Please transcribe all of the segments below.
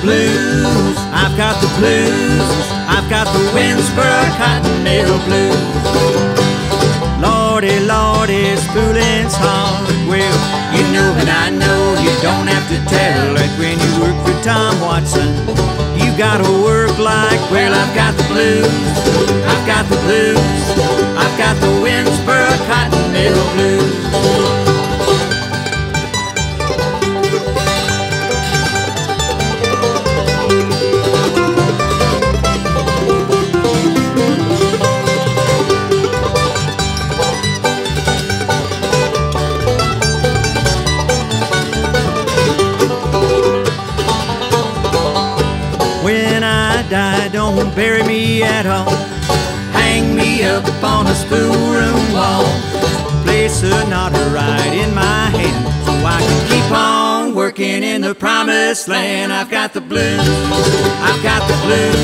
blues. I've got the blues. I've got the Winsboro Cotton Mill blues. Lordy, Lordy, spooling's hard. Well, you know and I know you don't have to tell. Like when you work for Tom Watson, you gotta work like, well, I've got the blues. I've got the blues. I've got the die, don't bury me at all. Hang me up on a spool room wall. Place a knot right in my hand so I can keep on working in the promised land. I've got the blues, I've got the blues,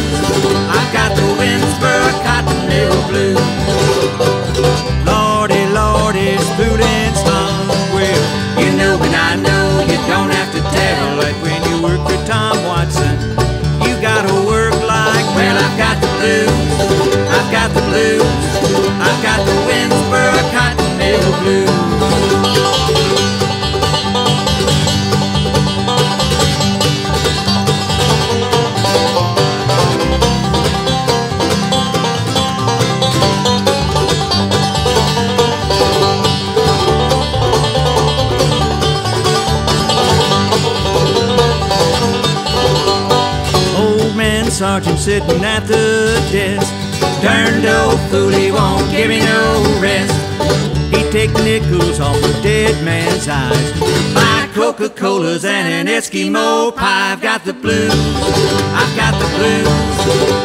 I've got the Winsboro I've got the Winsboro Cotton Mill blues. Sargent sitting at the desk. Turned old fool, he won't give me no rest. He take nickels off a dead man's eyes. Buy Coca-Colas and an Eskimo pie. I've got the blues, I've got the blues.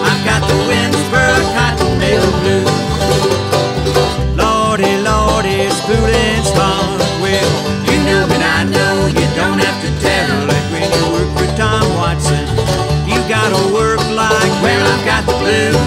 I've got the Winsboro cotton mill blues. Lordy, lordy, spooling's hard. Well, you know that I know you don't have to tell. Like when you work for Tom Watson, you gotta work like, well, I've got the blues.